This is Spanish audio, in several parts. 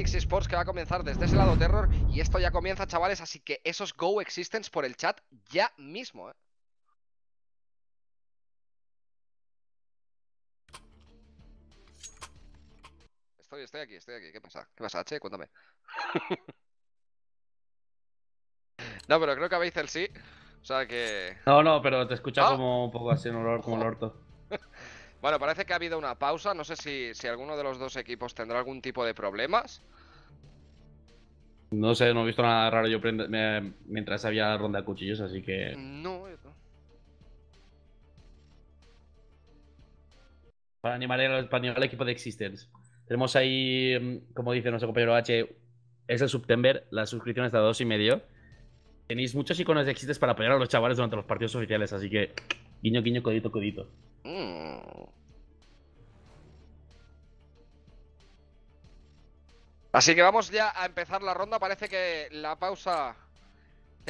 Phoenix Sports que va a comenzar desde ese lado Terror. Y esto ya comienza, chavales, así que esos Go Existence por el chat ya mismo, ¿eh? Estoy, estoy aquí, estoy aquí. ¿Qué pasa? ¿Qué pasa, H? Cuéntame. no, pero creo que habéis el sí. O sea que. No, no, pero te escucha Ah. como un poco así en olor, como el orto. Bueno, parece que ha habido una pausa. No sé si, si alguno de los dos equipos tendrá algún tipo de problemas. No sé, no he visto nada raro yo me- mientras había ronda de cuchillos, así que. No. Para animar, el, para animar al equipo de Existence. Tenemos ahí, mm, como dice nuestro compañero H, es el September, la suscripción está a dos y medio. Tenéis muchos iconos de Existence para apoyar a los chavales durante los partidos oficiales, así que guiño, guiño, codito, codito. Mm. Así que vamos ya a empezar la ronda. Parece que la pausa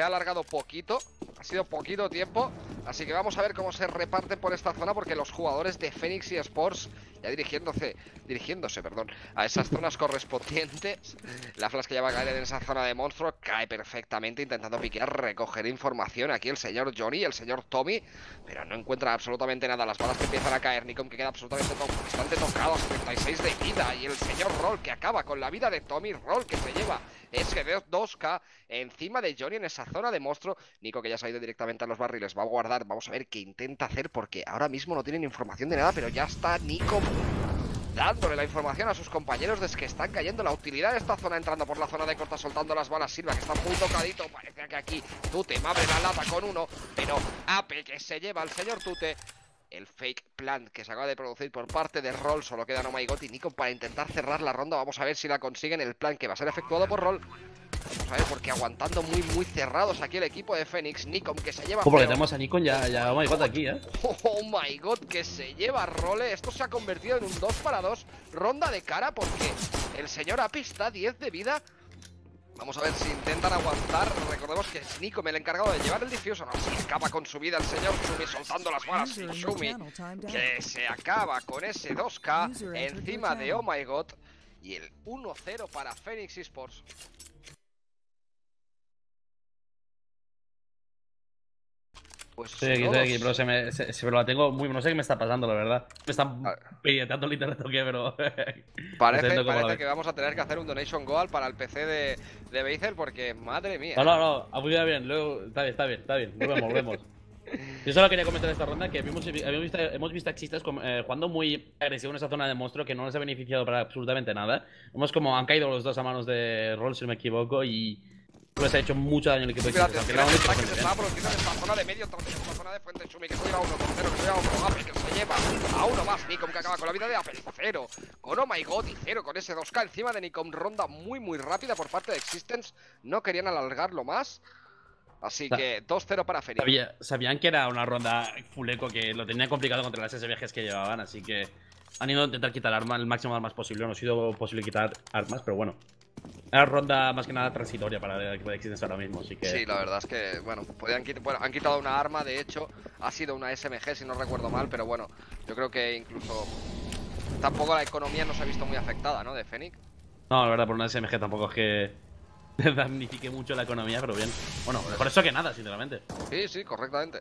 se ha alargado poquito. Ha sido poquito tiempo. Así que vamos a ver cómo se reparten por esta zona. Porque los jugadores de Phoenix y Sports ya dirigiéndose, dirigiéndose, perdón, a esas zonas correspondientes. La flash que ya va a caer en esa zona de monstruo cae perfectamente intentando piquear, recoger información. Aquí el señor Johnny el señor Tommy pero no encuentra absolutamente nada. Las balas que empiezan a caer, Nikon que queda absolutamente to bastante tocado, 76 de vida. Y el señor Roll que acaba con la vida de Tommy. Roll que se lleva ese 2K encima de Johnny en esa zona de monstruo. Nico que ya se ha ido directamente a los barriles, va a guardar. Vamos a ver qué intenta hacer porque ahora mismo no tienen información de nada, pero ya está Nico dándole la información a sus compañeros de que están cayendo la utilidad de esta zona entrando por la zona de corta soltando las balas Silva que está muy tocadito parece que aquí Tute abre la lata con uno pero Ape que se lleva al señor Tute el fake plant que se acaba de producir por parte de Roll solo queda No My God y Nikon para intentar cerrar la ronda vamos a ver si la consiguen el plan que va a ser efectuado por Roll Vamos a ver, porque aguantando muy, muy cerrados aquí el equipo de Fénix. Nikon que se lleva. Ojo, porque tenemos a Nikon ya, ya, oh my god, aquí, eh. Oh my god, que se lleva role. Esto se ha convertido en un 2 para 2. Ronda de cara porque el señor Api está 10 de vida. Vamos a ver si intentan aguantar. Recordemos que es Nico el encargado de llevar el diffuser. Así acaba con su vida el señor Shumi soltando las balas. Y Shumi que se acaba con ese 2K encima de Oh my god. Y el 1-0 para Phoenix Esports. Pues Estoy aquí, estoy aquí, pero se me, se- se- pero la tengo muy. No sé qué me está pasando, la verdad. Me están A ver. pirateando el internet o qué, pero. Parece, parece que vamos a tener que hacer un donation goal para el PC de, de Beisel porque, madre mía. No, no, no, ha muy bien, luego, está bien, está bien, está bien, volvemos, volvemos. Yo solo quería comentar esta ronda que hemos, hemos visto, hemos visto a Xistas como, eh, jugando muy agresivo en esa zona de monstruo que no les ha beneficiado para absolutamente nada. Hemos como, han caído los dos a manos de Roll, si no me equivoco, y les ha hecho mucho daño al equipo de era ataque único que se está produciendo en esta zona de medio, entonces en zona de Fuente Shumi, que a uno con cero, que se lleva a otro Apple, que se lleva a uno más, Nikom que acaba con la vida de Apple, cero, con Oh My God y cero, con ese 2K encima de Nikom, ronda muy muy rápida por parte de Existence, no querían alargarlo más, así Sa- que 2-0 para Fenix. Sabía- sabían que era una ronda full eco que lo tenían complicado contra las SVGs que llevaban, así que han ido a intentar quitar armas, el máximo de armas posible. No ha sido posible quitar armas, pero bueno. Era ronda más que nada transitoria para de Existence ahora mismo, así que. Sí, la verdad es que, bueno, podían quit- bueno, han quitado una arma, de hecho, ha sido una SMG si no recuerdo mal, pero bueno, yo creo que incluso tampoco la economía no se ha visto muy afectada, ¿no? De Fenix. No, la verdad, por una SMG tampoco es que damnifique mucho la economía, pero bien. Bueno, por eso que nada, sinceramente. Sí, sí, correctamente.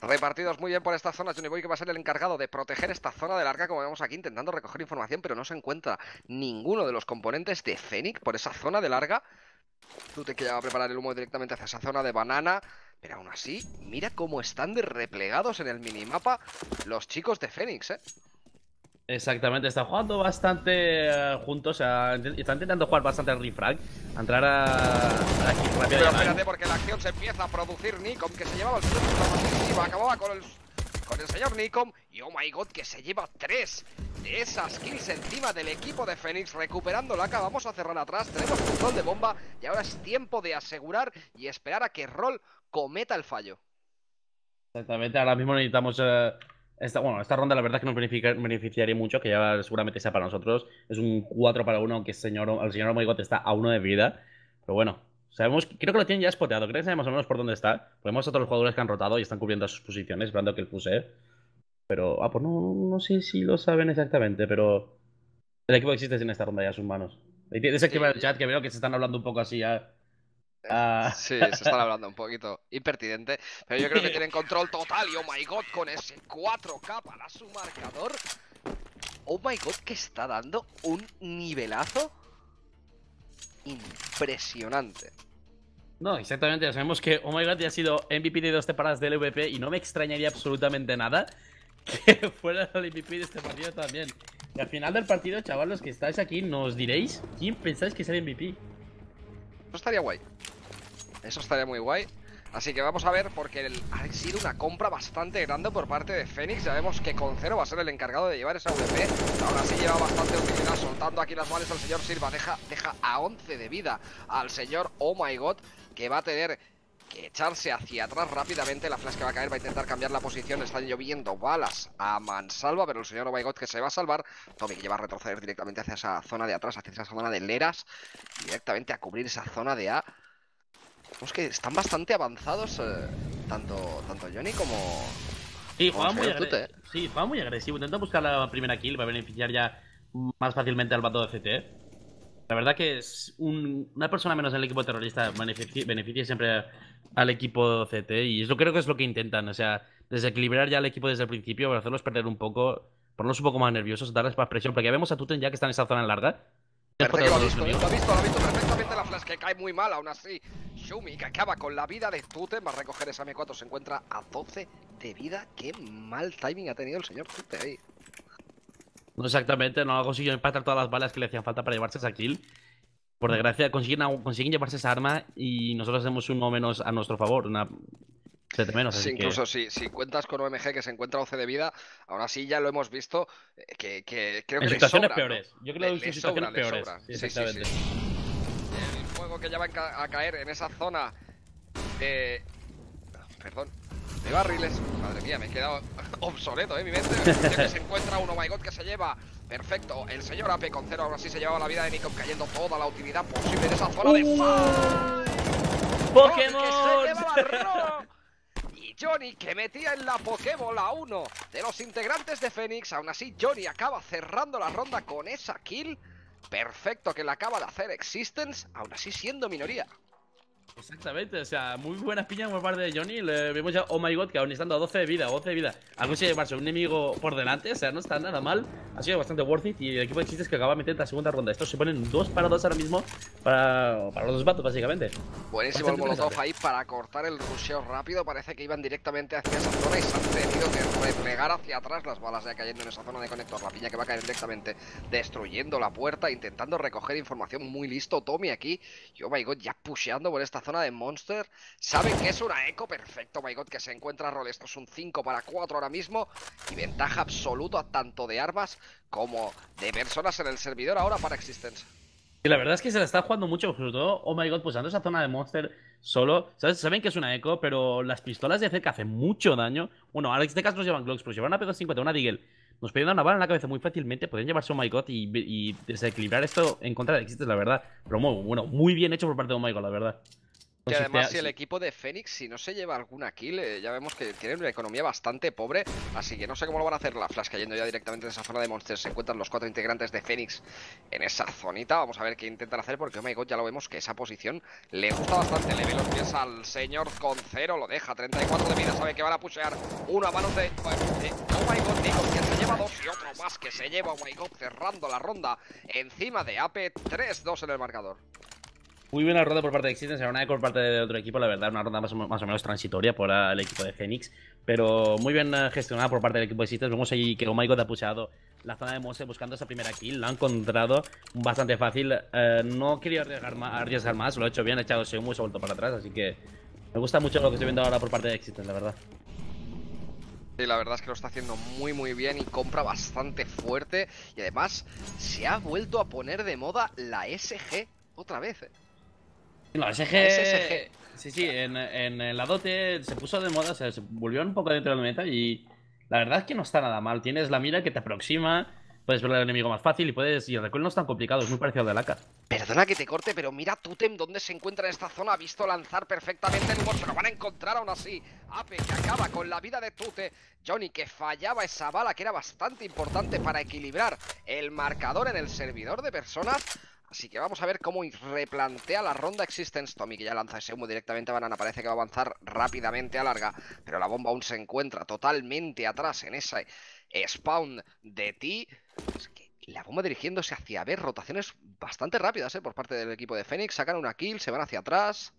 Repartidos muy bien por esta zona, Johnny Boy que va a ser el encargado de proteger esta zona de larga, como vemos aquí, intentando recoger información, pero no se encuentra ninguno de los componentes de Fenix por esa zona de larga. Tute que ya va a preparar el humo directamente hacia esa zona de banana. Pero aún así, mira cómo están de replegados en el minimapa los chicos de Fénix, ¿eh? Exactamente, están jugando bastante eh, juntos, o sea, están intentando jugar bastante al refrag, entrar a, a la kill rápida Pero espérate porque la acción se empieza a producir Nikom que se llevaba el decisiva, acababa con el, con el señor Nikom y oh my god que se lleva tres de esas kills encima del equipo de Fénix recuperando la Vamos a cerrar atrás, tenemos control de bomba y ahora es tiempo de asegurar y esperar a que Roll cometa el fallo. Exactamente, ahora mismo necesitamos. eh, esta, bueno, esta ronda la verdad es que nos beneficia- beneficiaría mucho, que ya seguramente sea para nosotros. Es un 4 para 1, aunque el señor, el señor Omegot está a 1 de vida. Pero bueno, sabemos, creo que lo tienen ya spoteado, creo que sabemos más o menos por dónde está. Podemos otros jugadores que han rotado y están cubriendo sus posiciones, esperando que él puse. Pero, ah, pues no, no sé si lo saben exactamente, pero. El equipo existe en esta ronda ya, sus manos. Desactiva Sí. el chat que veo que se están hablando un poco así ya. Ah. Sí, se están hablando un poquito impertinente, pero yo creo que tienen control total y oh my god, con ese 4K para su marcador. Oh my god, que está dando un nivelazo impresionante. No, exactamente. Sabemos que Oh My God ya ha sido MVP de dos temporadas del MVP y no me extrañaría absolutamente nada que fuera el MVP de este partido también. Y al final del partido, chavales, que estáis aquí, nos diréis quién pensáis que es el MVP. Eso estaría guay. Eso estaría muy guay. Así que vamos a ver, porque ha sido una compra bastante grande por parte de Fénix. Ya vemos que Concero va a ser el encargado de llevar esa VP. Aún así lleva bastante utilidad, soltando aquí las balas al señor Silva. Deja, deja a 11 de vida al señor Oh My God, que va a tener que echarse hacia atrás rápidamente. La flash que va a caer va a intentar cambiar la posición. Están lloviendo balas a mansalva, pero el señor Oh My God que se va a salvar. Tommy que lleva a retroceder directamente hacia esa zona de atrás, hacia esa zona de Leras. Directamente a cubrir esa zona de A. Vemos que están bastante avanzados eh, tanto, tanto Johnny como... Sí, Como juega el muy, agre- ¿eh? sí, juega muy agresivo. Intenta buscar la primera kill para beneficiar ya más fácilmente al bando de CT. La verdad que es un- una persona menos en el equipo terrorista beneficia, beneficia siempre al equipo CT y eso creo que es lo que intentan. O sea, desequilibrar ya al equipo desde el principio para hacerlos perder un poco, ponerlos un poco más nerviosos, darles más presión. Porque ya vemos a Tuten ya que está en esa zona larga. Que lo ha visto, lo ha visto, lo ha visto perfectamente la flash que cae muy mal, aún así. Shumi que acaba con la vida de Tute, va a recoger esa M4, se encuentra a 12 de vida. Qué mal timing ha tenido el señor Tute ahí. No exactamente, no ha conseguido empatar todas las balas que le hacían falta para llevarse esa kill. Por desgracia, consiguen, consiguen llevarse esa arma y nosotros hacemos uno menos a nuestro favor, una Menos. Sí, que... incluso si, si cuentas con OMG que se encuentra a 11 de vida, aún así ya lo hemos visto eh, que, que creo que En situaciones sobra, ¿no? peores. Yo Le- creo que en situaciones sobra, peores. Sí, Sí, sí, sí. El fuego que ya va a ca- a caer en esa zona de... Perdón. De barriles. Madre mía, me he quedado obsoleto, ¿eh? Mi mente. Que se encuentra un Oh My God que se lleva. Perfecto. El señor AP con cero aún así se llevaba la vida de Nico cayendo toda la utilidad posible de esa zona de... ¡Uh! Johnny, que se ¡Pokémon! lleva Johnny que metía en la Pokébola 1 de los integrantes de Fénix. Aún así, Johnny acaba cerrando la ronda con esa kill. Perfecto que le acaba de hacer Existence, aún así siendo minoría. Exactamente, o sea, muy buena piña por parte de Johnny. Le vemos ya, oh my god, que aún estando a 12 de vida, 12 de vida, ha conseguido llevarse un enemigo por delante, o sea, no está nada mal. Ha sido bastante worth it y el equipo de chistes que acaba de meter en la segunda ronda. Estos se ponen 2 para 2 ahora mismo para, para los dos vatos, básicamente. Buenísimo el Bastante molotov interesante. ahí para cortar el rusheo rápido. Parece que iban directamente hacia esa zona y se han tenido que replegar hacia atrás. Las balas ya cayendo en esa zona de conector. La piña que va a caer directamente destruyendo la puerta, intentando recoger información muy listo. Tommy aquí. Y oh my god, ya pusheando por esta zona de Monster. Saben que es una eco. Perfecto, my god, que se encuentra rol. Esto es un 5 para 4 ahora mismo. Y ventaja absoluta tanto de armas como de personas en el servidor ahora para Existence. Y la verdad es que se la está jugando mucho, sobre todo, oh my god, pusando esa zona de monster solo. Saben que es una eco, pero las pistolas de cerca hacen mucho daño. Bueno, en este nos llevan Glocks, pero si llevan una P250, una Deagle, nos pueden una bala en la cabeza muy fácilmente. Pueden llevarse oh my god y, y desequilibrar esto en contra de Existence, la verdad. Pero muy bueno, muy bien hecho por parte de oh my god, la verdad. Y Entonces, además, te- si el equipo de Fénix, si no se lleva alguna kill, eh, ya vemos que tienen una economía bastante pobre. Así que no sé cómo lo van a hacer. La Flash cayendo ya directamente en esa zona de monsters. Se encuentran los cuatro integrantes de Fénix en esa zonita. Vamos a ver qué intentan hacer, porque oh my god, ya lo vemos que esa posición le gusta bastante. Le ve los pies al señor con cero, lo deja. 34 de vida, sabe que van a pushear. Uno a manos de oh my god, Nico, que se lleva dos y otro más que se lleva, oh my god, cerrando la ronda encima de AP 3-2 en el marcador. Muy buena ronda por parte de Existence, una por parte de otro equipo, la verdad, una ronda más o, menos transitoria por el equipo de Phoenix, pero muy bien eh, gestionada por parte del equipo de Existence. Vemos ahí que Oh My God ha pushado la zona de Monster buscando esa primera kill, la ha encontrado bastante fácil. Eh, no quería arriesgar más, arriesgar más, lo ha hecho bien, ha echado Seumu y se ha vuelto para atrás, así que me gusta mucho lo que estoy viendo ahora por parte de Existence, la verdad. Sí, la verdad es que lo está haciendo muy muy bien y compra bastante fuerte. Y además se ha vuelto a poner de moda la SG otra vez. eh. No, SG... SSG. Sí, sí, en, en la dote se puso de moda, o sea, se volvió un poco dentro del meta y la verdad es que no está nada mal. Tienes la mira que te aproxima, puedes ver al enemigo más fácil y puedes y el recuel no es tan complicado, es muy parecido al de AK. Perdona que te corte, pero mira Tutem dónde se encuentra en esta zona. Ha visto lanzar perfectamente el humo. Se lo van a encontrar aún así. Ape que acaba con la vida de Tute. Johnny que fallaba esa bala que era bastante importante para equilibrar el marcador en el servidor de personas. Así que vamos a ver cómo replantea la ronda Existence. Tommy que ya lanza ese humo directamente a Banana. Parece que va a avanzar rápidamente a larga. Pero la bomba aún se encuentra totalmente atrás en ese spawn de ti. La bomba dirigiéndose hacia B. Rotaciones bastante rápidas ¿eh? por parte del equipo de Fénix. Sacan una kill, se van hacia atrás.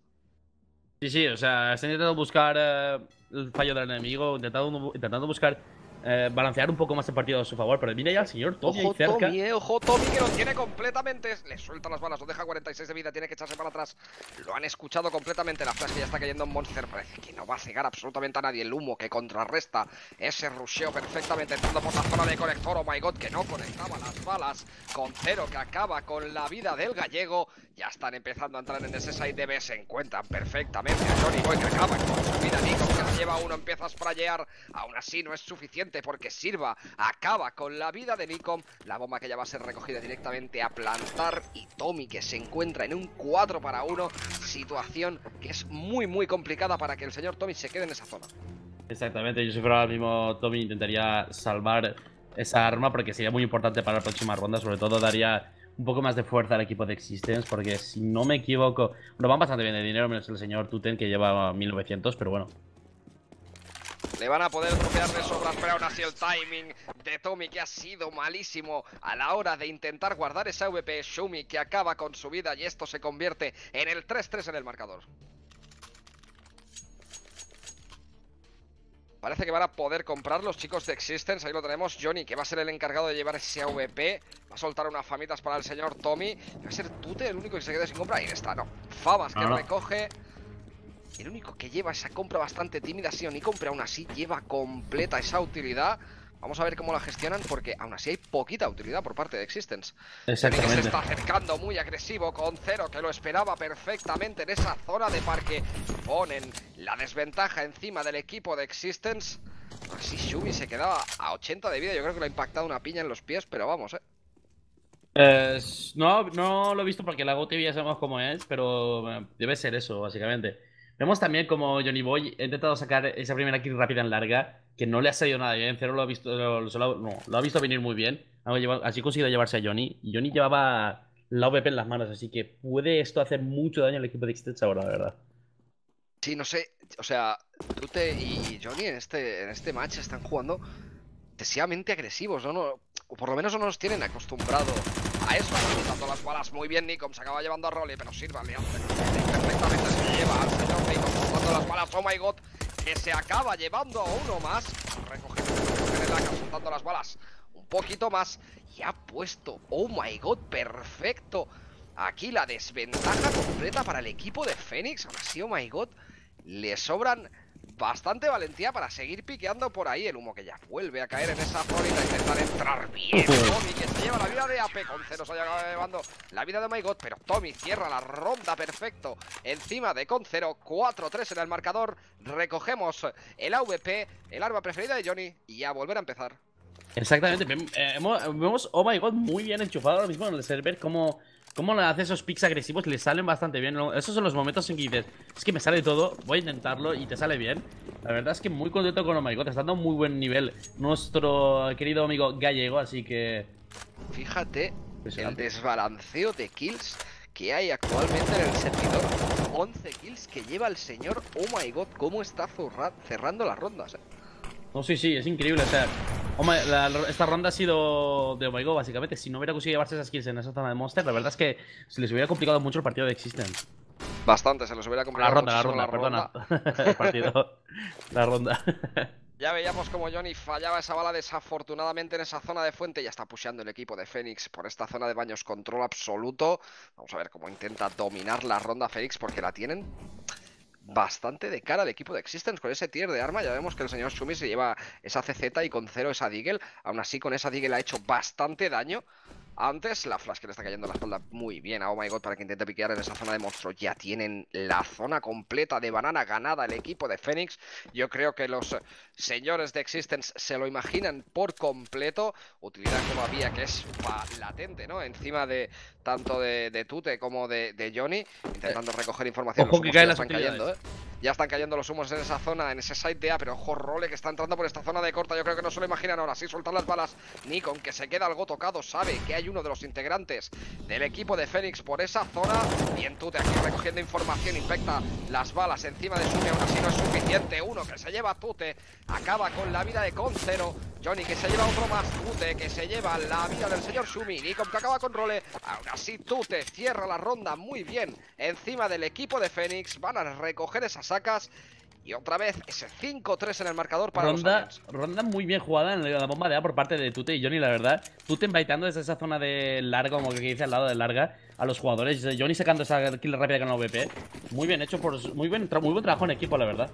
Sí, sí, o sea, están intentando buscar eh, el fallo del enemigo, intentando, intentando buscar eh, balancear un poco más el partido a su favor. Pero mira ya el señor Tommy ojo, cerca. Tommy, eh, ojo, Tommy que lo tiene completamente. Le suelta las balas, lo deja 46 de vida, tiene que echarse para atrás. Lo han escuchado completamente. La flash que ya está cayendo en Monster. Parece que no va a cegar absolutamente a nadie. El humo que contrarresta ese rusheo perfectamente entrando por la zona de conector. Oh my god, que no conectaba las balas. Con cero que acaba con la vida del gallego. Ya están empezando a entrar en ese side de B. Se encuentran perfectamente a Johnny Boy que acaba con su vida. Nico que se lleva uno, empieza a sprayar. Aún así no es suficiente porque Sirva acaba con la vida de Nikom. La bomba que ya va a ser recogida directamente a plantar. Y Tommy que se encuentra en un 4 para 1. Situación que es muy muy complicada para que el señor Tommy se quede en esa zona. Exactamente, yo si ahora mismo Tommy intentaría salvar esa arma porque sería muy importante para la próxima ronda. Sobre todo daría un poco más de fuerza al equipo de Existence porque si no me equivoco... Bueno, van bastante bien de dinero menos el señor Tuten que lleva 1900, pero bueno. Le van a poder tropear de sobras, pero aún así el timing de Tommy que ha sido malísimo a la hora de intentar guardar esa VP. Shumi que acaba con su vida y esto se convierte en el 3-3 en el marcador. Parece que van a poder comprar los chicos de Existence. Ahí lo tenemos. Johnny, que va a ser el encargado de llevar ese AVP. Va a soltar unas famitas para el señor Tommy. Va a ser Tute el único que se quede sin compra. Ahí está, no. Fabas que recoge. El único que lleva esa compra bastante tímida ha sido Nico, pero aún así lleva completa esa utilidad. Vamos a ver cómo la gestionan, porque aún así hay poquita utilidad por parte de Existence. Johnny que se Exactamente. está acercando muy agresivo con Cero, que lo esperaba perfectamente en esa zona de parque. Ponen la desventaja encima del equipo de Existence. Así Shumi se quedaba a 80 de vida. Yo creo que le ha impactado una piña en los pies, pero vamos, eh. Eh, no, no lo he visto porque la GoTV ya sabemos cómo es, pero eh, debe ser eso, básicamente. Vemos también como Johnny Boy ha intentado sacar esa primera kill rápida en larga, que no le ha salido nada bien. Cero lo ha visto, lo, ha- visto venir muy bien. Así ha conseguido llevarse a Johnny. Johnny llevaba la OVP en las manos, así que puede esto hacer mucho daño al equipo de Extens ahora, la verdad. Sí, no sé. O sea, Tute y Johnny en este, en este match están jugando excesivamente agresivos, no o por lo menos no nos tienen acostumbrado a eso. Dando las balas muy bien, Nikom se acaba llevando a Rolly, pero Silva le hace perfectamente se lleva al señor Nikom dando las balas. Oh my god, que se acaba llevando a uno más. Recogiendo el AK, soltando las balas un poquito más. Y ha puesto, oh my god, perfecto. Aquí la desventaja completa para el equipo de Fénix. Ahora sí, oh my god, le sobran bastante valentía para seguir piqueando por ahí. El humo que ya vuelve a caer en esa florida. Intentar entrar bien. Tommy que se lleva la vida de AP. Con cero se ha acabado llevando la vida de My God. Pero Tommy cierra la ronda perfecto. Encima de con cero. 4-3 en el marcador. Recogemos el AVP, el arma preferida de Johnny. Y a volver a empezar. Exactamente. Vem- eh, Vemos, oh my god, muy bien enchufado ahora mismo en el server. Cómo, cómo le hace esos picks agresivos, le salen bastante bien. Esos son los momentos en que dices, es que me sale todo, voy a intentarlo y te sale bien. La verdad es que muy contento con my god, está dando muy buen nivel nuestro querido amigo gallego, así que. Fíjate el desbalanceo de kills que hay actualmente en el servidor. 11 kills que lleva el señor. Oh my god, cómo está cerrando las rondas. eh. No, sí, sí, es increíble. O sea, my- la- esta ronda ha sido de oh god, básicamente. Si no hubiera conseguido llevarse esas kills en esa zona de Monster, la verdad es que se les hubiera complicado mucho el partido de Existence. Bastante, se los hubiera La complicado ronda, la ronda, perdona. el partido. La ronda. Ya veíamos como Johnny fallaba esa bala desafortunadamente en esa zona de fuente. Ya está pusheando el equipo de Fénix por esta zona de baños. Control absoluto. Vamos a ver cómo intenta dominar la ronda Fénix porque la tienen bastante de cara al equipo de Existence con ese tier de arma. Ya vemos que el señor Shumi se lleva esa CZ y con cero esa Deagle. Aún así, con esa Deagle ha hecho bastante daño. Antes. La flash que le está cayendo en la espalda muy bien a Oh My God para que intente piquear en esa zona de monstruo. Ya tienen la zona completa de banana ganada el equipo de Phoenix. Yo creo que los señores de Existence se lo imaginan por completo. Utilidad como había que es latente, ¿no? Encima de tanto de, Tute como de, Johnny. Intentando recoger información. Ojo que caen las están cayendo, ¿eh? Ya están cayendo los humos en esa zona, en ese site de A, pero ojo Role que está entrando por esta zona de corta. Yo creo que no se lo imaginan ahora. Sí, soltar las balas. Nikon, que se queda algo tocado, sabe que hay uno de los integrantes del equipo de Fénix por esa zona. Y en Tute aquí recogiendo información, infecta las balas encima de Sumi. Aún así no es suficiente. Uno que se lleva Tute, acaba con la vida de Concero. Johnny que se lleva otro más, Tute que se lleva la vida del señor Shumi, Nikon que acaba con Role, aún así Tute cierra la ronda muy bien encima del equipo de Fénix, van a recoger esas sacas y otra vez ese 5-3 en el marcador para ronda, los Ronda muy bien jugada en la bomba de A por parte de Tute y Johnny, la verdad. Tute invitando desde esa zona de larga, como que dice al lado de larga, a los jugadores. Johnny sacando esa kill rápida con la VP. Muy bien hecho, por muy, buen, muy buen trabajo en equipo, la verdad.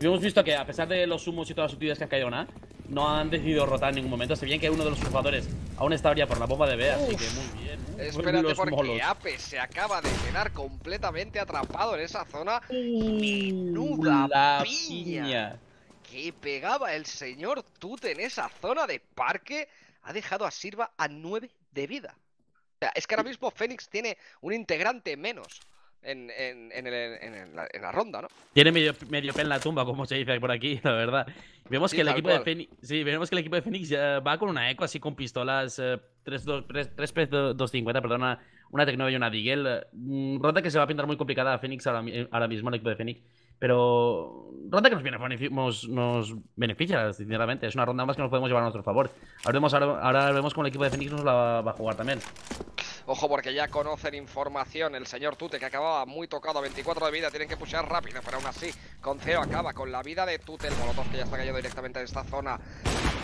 Y hemos visto que a pesar de los humos y todas las utilidades que han caído en A, no han decidido rotar en ningún momento. Se bien que uno de los jugadores aún estaría por la bomba de B, así que muy bien. Espérate porque Ape se acaba de quedar completamente atrapado en esa zona. Menuda piña, que pegaba el señor Tute en esa zona de parque. Ha dejado a Sirva a 9 de vida. O sea, es que ahora mismo Fénix tiene un integrante menos en, en, en, en, la, ronda, ¿no? Tiene medio, medio en la tumba, como se dice por aquí, la verdad. Vemos que el equipo de sí, vemos que el equipo de Phoenix va con una eco así con pistolas 3P250, eh, perdona, una Tecno y una Deagle. Mm, ronda que se va a pintar muy complicada a Phoenix ahora, ahora mismo, el equipo de Phoenix. Pero ronda que nos, viene, nos, nos, beneficia, sinceramente. Es una ronda más que nos podemos llevar a nuestro favor. Ahora vemos, ahora, vemos cómo el equipo de Phoenix nos la va a jugar también. Ojo porque ya conocen información. El señor Tute que acababa muy tocado, 24 de vida. Tienen que pushar rápido, pero aún así, Conceo acaba con la vida de Tute. El Molotov que ya está cayendo directamente en esta zona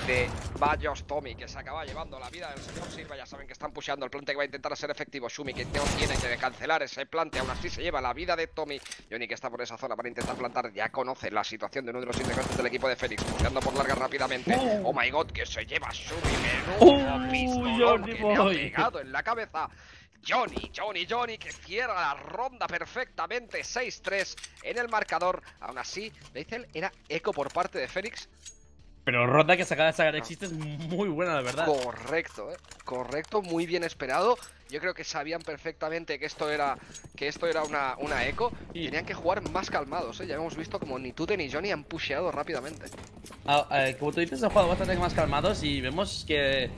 de Bayos Tommy, que se acaba llevando la vida del señor Silva. Ya saben que están pushando el plante que va a intentar ser efectivo. Shumi que no tiene que cancelar ese plante. Aún así se lleva la vida de Tommy. Johnny que está por esa zona para intentar plantar. Ya conoce la situación de uno de los integrantes del equipo de Félix. Pusheando por larga rápidamente. Oh. my god, que se lleva Shumi. Menudo pistolón que le ha pegado en la cabeza. Johnny, Johnny, Johnny que cierra la ronda perfectamente 6-3 en el marcador. Aún así, Beizel era eco por parte de Fénix. Pero ronda que saca de sacar existe es muy buena, la verdad. Correcto, ¿eh? correcto, muy bien esperado. Yo creo que sabían perfectamente que esto era que esto era una, una eco y tenían que jugar más calmados. ¿eh? Ya hemos visto como ni Tute ni Johnny han pusheado rápidamente. Ah, eh, como tú dices, han jugado bastante más calmados y vemos que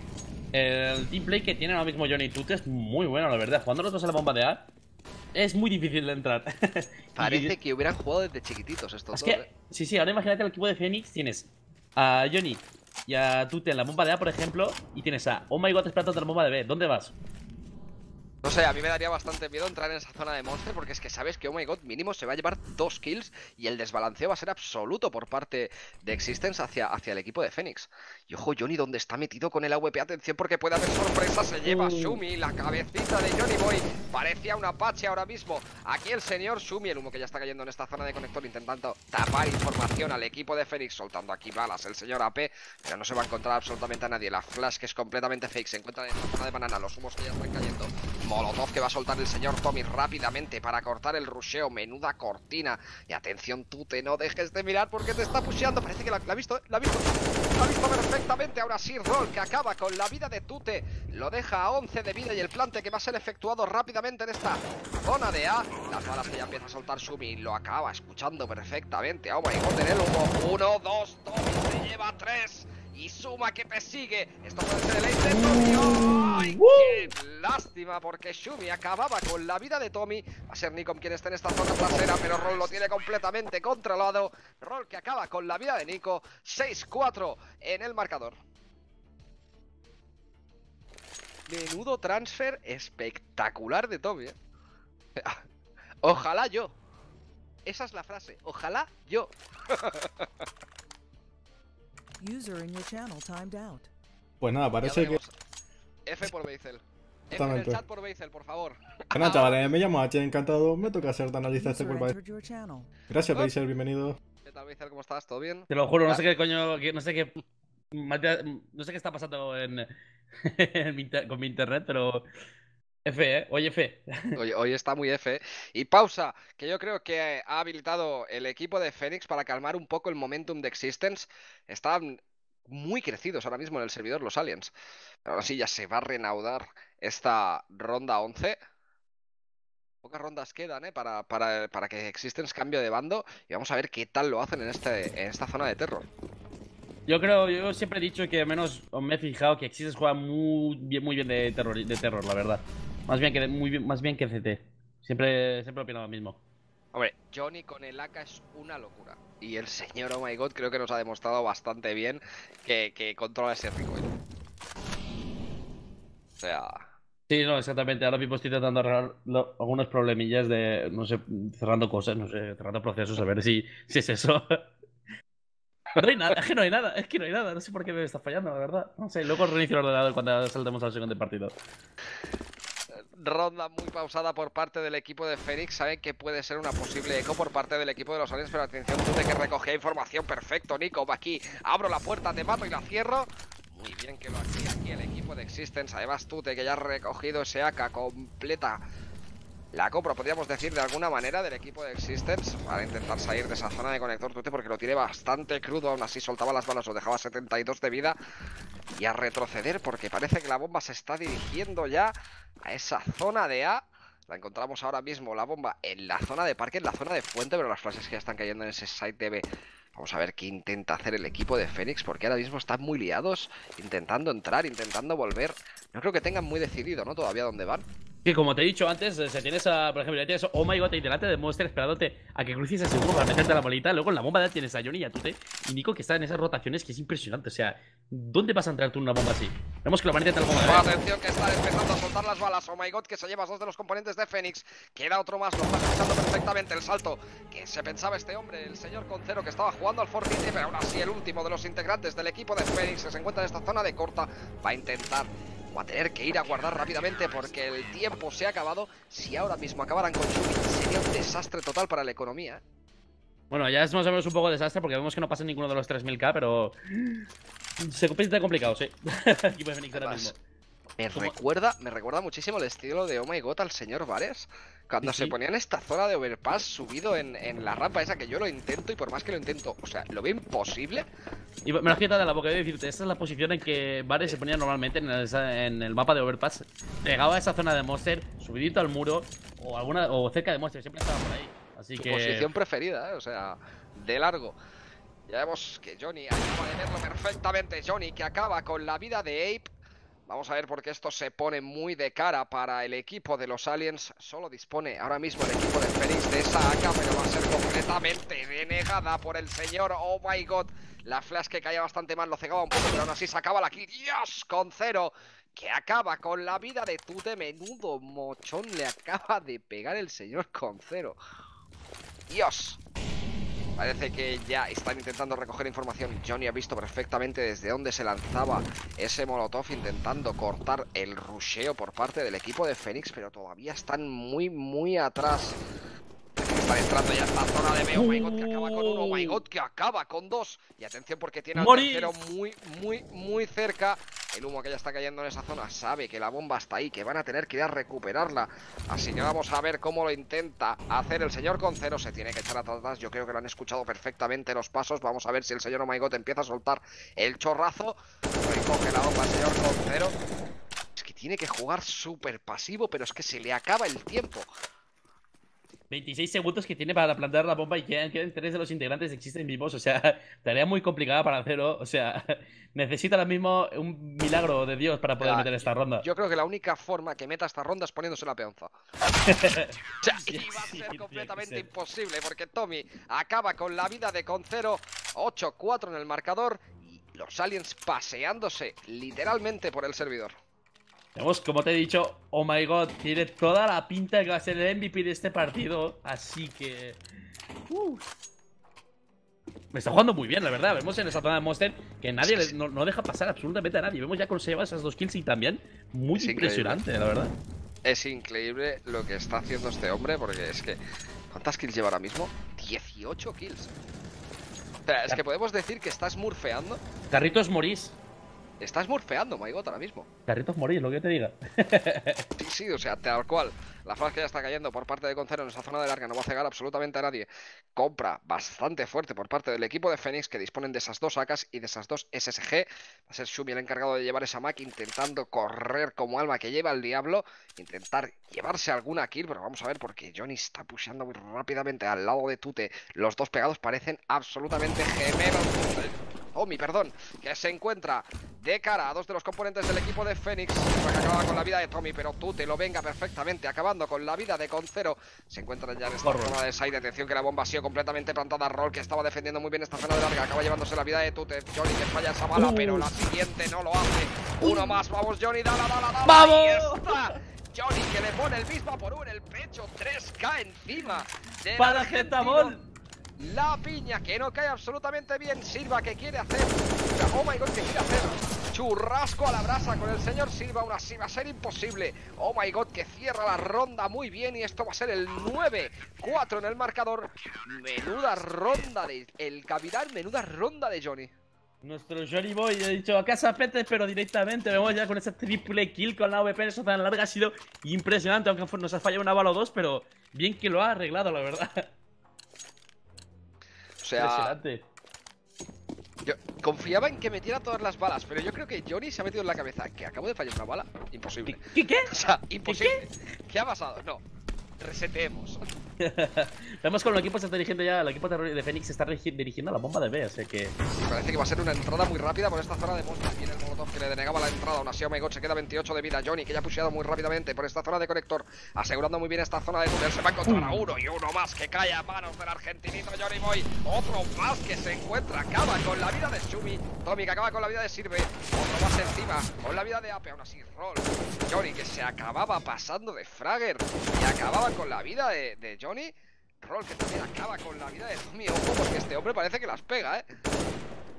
el team play que tiene ahora mismo Johnny Tute es muy bueno, la verdad. Jugando los dos a la bomba de A, es muy difícil de entrar. Parece que hubieran jugado desde chiquititos estos dos. ¿eh? Sí, sí, ahora imagínate el equipo de Phoenix. Tienes a Johnny y a Tute en la bomba de A, por ejemplo, y tienes a Oh my god, esperando de la bomba de B. ¿Dónde vas? No sé, a mí me daría bastante miedo entrar en esa zona de monster porque es que sabes que, oh my god, mínimo se va a llevar dos kills y el desbalanceo va a ser absoluto por parte de Existence hacia, hacia el equipo de Fénix. Y ojo, Johnny, donde está metido con el AWP, atención porque puede haber sorpresa, se lleva uh. Shumi, la cabecita de Johnny Boy, parecía un Apache ahora mismo. Aquí el señor Shumi, el humo que ya está cayendo en esta zona de conector, intentando tapar información al equipo de Fénix, soltando aquí balas el señor AP, pero no se va a encontrar absolutamente a nadie. La flash que es completamente fake, se encuentra en la zona de banana, los humos que ya están cayendo. Molotov que va a soltar el señor Tommy rápidamente para cortar el rusheo. Menuda cortina. Y atención, Tute, no dejes de mirar porque te está pusheando. Parece que la, ha visto, la ha visto. Perfectamente. Ahora sí, Roll que acaba con la vida de Tute. Lo deja a 11 de vida y el plante que va a ser efectuado rápidamente en esta zona de A. Las balas que ya empieza a soltar Sumi lo acaba escuchando perfectamente. Oh my god, en el humo. Uno, dos, Tommy se lleva tres y Suma que persigue. Esto puede ser el de Tommy. ¡Ay, qué lástima! Porque Shumi acababa con la vida de Tommy. Va a ser Nikom quien está en esta zona trasera, pero Roll lo tiene completamente controlado. Roll que acaba con la vida de Nico. 6-4 en el marcador. Menudo transfer espectacular de Tommy. ¿eh? Ojalá yo. Esa es la frase. Ojalá yo. Pues nada, parece que... F por Beisel. F en el chat por Beisel, por favor. Bueno, chavales, me llamo H, encantado. Me toca analista de este culpa. Gracias, Beisel, bienvenido. ¿Qué tal, Beisel? ¿Cómo estás? ¿Todo bien? Te lo juro, no sé qué coño... No sé qué No sé qué está pasando en, con mi internet, pero F, ¿eh? Hoy F. Hoy, hoy, está muy F. ¿eh? Y pausa, que yo creo que ha habilitado el equipo de Phoenix para calmar un poco el momentum de Existence. Están muy crecidos ahora mismo en el servidor los aliens. Ahora sí ya se va a renaudar esta ronda 11. Pocas rondas quedan ¿eh? para, para, para que Existence cambie de bando y vamos a ver qué tal lo hacen en, este, en esta zona de terror. Yo creo, yo siempre he dicho que menos me he fijado que Existence juega muy bien, muy bien de terror, de terror, la verdad. Más bien que, muy bien, más bien que CT. Siempre, siempre opino lo mismo. Hombre, Johnny con el AK es una locura. Y el señor Oh My God creo que nos ha demostrado bastante bien que, que controla ese recoil. O sea... Sí, no, exactamente. Ahora mismo estoy tratando de arreglar algunos problemillas de, no sé, cerrando cosas, no sé, cerrando procesos, a ver si, si es eso. No hay nada, es que no hay nada, es que no hay nada. No sé por qué me está fallando, la verdad. No sé, luego reinicio el ordenador cuando saltemos al segundo partido ronda muy pausada por parte del equipo de Fénix. Saben que puede ser una posible eco por parte del equipo de los aliens, pero atención, tuve que recoger información. Perfecto, Nico, va aquí. Abro la puerta, te mato y la cierro. Muy bien que lo aquí, aquí el equipo de Existence. Además, Tute, que ya ha recogido ese AK completa la compra, podríamos decir, de alguna manera del equipo de Existence para intentar salir de esa zona de conector Tute porque lo tiene bastante crudo, aún así soltaba las balas, lo dejaba 72 de vida y a retroceder porque parece que la bomba se está dirigiendo ya a esa zona de A. La encontramos ahora mismo, la bomba, en la zona de parque, en la zona de fuente, pero las flashes que ya están cayendo en ese site de B. Vamos a ver qué intenta hacer el equipo de Fénix, porque ahora mismo están muy liados, intentando entrar, intentando volver. No creo que tengan muy decidido, ¿no? Todavía dónde van. Que como te he dicho antes, eh, si tienes a, por ejemplo, ya tienes Oh My God ahí delante de Monster esperándote a que cruces ese huevo para meterte la bolita. Luego en la bomba ya tienes a Johnny y a Tute y Nico que está en esas rotaciones que es impresionante. O sea, ¿dónde vas a entrar tú en una bomba así? Vemos que lo van a intentar bomba. Atención que están empezando a soltar las balas. Oh My God que se lleva dos de los componentes de Fénix. Queda otro más, lo está escuchando perfectamente el salto que se pensaba este hombre, el señor Concero que estaba jugando al Fortnite, pero aún así el último de los integrantes del equipo de Fénix que se encuentra en esta zona de corta va a intentar Va a tener que ir a guardar rápidamente porque el tiempo se ha acabado. Si ahora mismo acabaran con Shumi, sería un desastre total para la economía. Bueno, ya es más o menos un poco desastre porque vemos que no pasa ninguno de los 3000k, pero. Se complica complicado, sí. Aquí puede venir ahora mismo. Me recuerda, me recuerda muchísimo el estilo de Oh My God al señor Vares. Cuando se ponía en esta zona de overpass subido en, la rampa esa que yo lo intento y por más que lo intento, o sea, lo veo imposible. Y me lo has quitado de la boca de decirte, esta es la posición en que Vares se ponía normalmente en el, mapa de overpass. Llegaba a esa zona de monster, subidito al muro o alguna o cerca de monster, siempre estaba por ahí. Así Su que... posición preferida, ¿eh? o sea, de largo. Ya vemos que Johnny acaba de verlo perfectamente. Johnny que acaba con la vida de Ape. Vamos a ver porque esto se pone muy de cara para el equipo de los aliens. Solo dispone ahora mismo el equipo de Félix de esa AK, pero va a ser completamente denegada por el señor. Oh my god. La flash que caía bastante mal lo cegaba un poco, pero aún así sacaba la kill. ¡Dios! Con cero. Que acaba con la vida de Tute. Menudo mochón le acaba de pegar el señor con cero. ¡Dios! Parece que ya están intentando recoger información. Johnny ha visto perfectamente desde dónde se lanzaba ese molotov intentando cortar el rusheo por parte del equipo de Fénix, pero todavía están muy, muy atrás. Están entrando ya esta zona de B. Oh my god, que acaba con uno. Oh my god, que acaba con dos. Y atención porque tiene al tercero muy, muy, muy cerca. El humo que ya está cayendo en esa zona sabe que la bomba está ahí, que van a tener que ir a recuperarla. Así que vamos a ver cómo lo intenta hacer el señor Concero. Se tiene que echar atrás. Yo creo que lo han escuchado perfectamente los pasos. Vamos a ver si el señor Oh empieza a soltar el chorrazo. Recoge la bomba el señor Concero. Es que tiene que jugar súper pasivo, pero es que se le acaba el tiempo. 26 segundos que tiene para plantar la bomba y quedan, quedan tres de los integrantes existen vivos. O sea, tarea muy complicada para Cero. O sea, necesita ahora mismo un milagro de Dios para poder meter esta ronda. Yo creo que la única forma que meta esta ronda es poniéndose la peonza. o sea, iba a ser completamente imposible porque Tommy acaba con la vida de Concero 8-4 en el marcador y los aliens paseándose literalmente por el servidor. Vemos, como te he dicho, oh my god, tiene toda la pinta de que va a ser el MVP de este partido. Así que... Me está jugando muy bien, la verdad. Vemos en esa zona de Monster que nadie no, deja pasar absolutamente a nadie. Vemos ya cómo se lleva esas dos kills y también muy impresionante, la verdad. Es increíble lo que está haciendo este hombre porque es que... ¿Cuántas kills lleva ahora mismo? 18 kills. O sea, es que podemos decir que estás murfeando. Carritos morís. Estás murfeando, my God, ahora mismo. Carritos morís, lo que yo te diga. Sí, sí, o sea, tal cual. La flash que ya está cayendo por parte de Concero en esa zona de larga no va a cegar absolutamente a nadie. Compra bastante fuerte por parte del equipo de Fénix que disponen de esas dos AKs y de esas dos SSG. Va a ser Shumi el encargado de llevar esa Mac intentando correr como alma que lleva el diablo. Intentar llevarse alguna kill, pero vamos a ver porque Johnny está pusheando muy rápidamente al lado de Tute. Los dos pegados parecen absolutamente gemelos. Omi, perdón, que se encuentra de cara a dos de los componentes del equipo de Fénix. Que con la vida de Tommy, pero Tute lo venga perfectamente, acabando con la vida de Concero. Se encuentra ya en esta Horror. zona de side. Atención que la bomba ha sido completamente plantada. Roll que estaba defendiendo muy bien esta zona de larga. Acaba llevándose la vida de Tute. Johnny que falla esa bala, Uh. pero la siguiente no lo hace. Uno más, vamos Johnny, dala, dala, dala. ¡Vamos! Está. Johnny que le pone el mismo por uno en el pecho. 3K encima. del ¡Para. Getamol! La piña que no cae absolutamente bien. Silva que quiere hacer. Oh my god, que quiere hacer. Churrasco a la brasa con el señor Silva. Aún así va a ser imposible. Oh my god, que cierra la ronda muy bien. Y esto va a ser el 9-4 en el marcador. Menuda ronda de. El capital, menuda ronda de Johnny. Nuestro Johnny Boy ha dicho a casa Pete, pero directamente vemos ya con esa triple kill con la en esa tan larga. Ha sido impresionante, aunque nos ha fallado una bala o dos, pero bien que lo ha arreglado, la verdad. O sea, yo confiaba en que metiera todas las balas. Pero yo creo que Johnny se ha metido en la cabeza que acabo de fallar una bala. Imposible. ¿Qué? ¿Qué? O sea, imposible. ¿Qué ha pasado? No. Reseteemos. Vemos con el equipo se está dirigiendo ya, el equipo de Fénix se está dirigi- dirigiendo a la bomba de B, así que... Parece que va a ser una entrada muy rápida por esta zona de monstruos. Viene el Molotov que le denegaba la entrada. Aún así, oh my god, se queda 28 de vida. Johnny, que ya ha pusheado muy rápidamente por esta zona de conector. Asegurando muy bien esta zona de túnel. Se va a encontrar a uno y uno más que cae a manos del argentinito Johnny Boy. Otro más que se encuentra. Acaba con la vida de Shumi. Tommy, que acaba con la vida de Sirve. Otro más encima. Con la vida de Ape. Aún así, Roll. Johnny, que se acababa pasando de Fragger. Y acababa con la vida de, de Johnny. Roll, que también acaba con la vida de Tommy. Ojo, porque este hombre parece que las pega, ¿eh?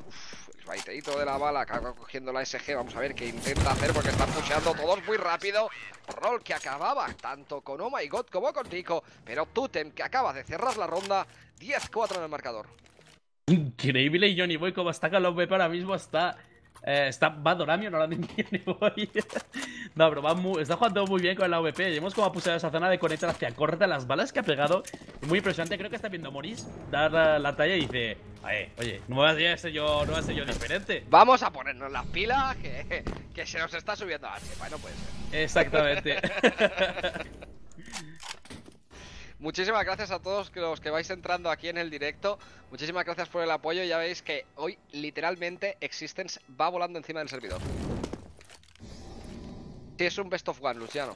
Uf, el baiteito de la bala acaba cogiendo la SG. Vamos a ver qué intenta hacer porque están pusheando todos muy rápido. Roll que acababa tanto con Oh My God como con Nico. Pero Tutem que acaba de cerrar la ronda. 10-4 en el marcador. Increíble Johnny Boy, como está AWP ahora mismo, está... Eh, está, va Doramio, no la de Johnny Boy. no, pero va muy, está jugando muy bien con la AWP. Vemos cómo ha puesto esa zona de conectar hacia corta las balas que ha pegado. Muy impresionante, creo que está viendo Moris dar la, la talla y dice... "Oye, oye, no voy a ser yo, no voy a ser yo diferente. Vamos a ponernos las pilas que, que se nos está subiendo la chepa. No puede ser. Exactamente. Muchísimas gracias a todos los que vais entrando aquí en el directo. Muchísimas gracias por el apoyo. Ya veis que hoy literalmente Existence va volando encima del servidor. Sí, es un best of one, Luciano.